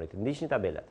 konektiv. Нижній та белят.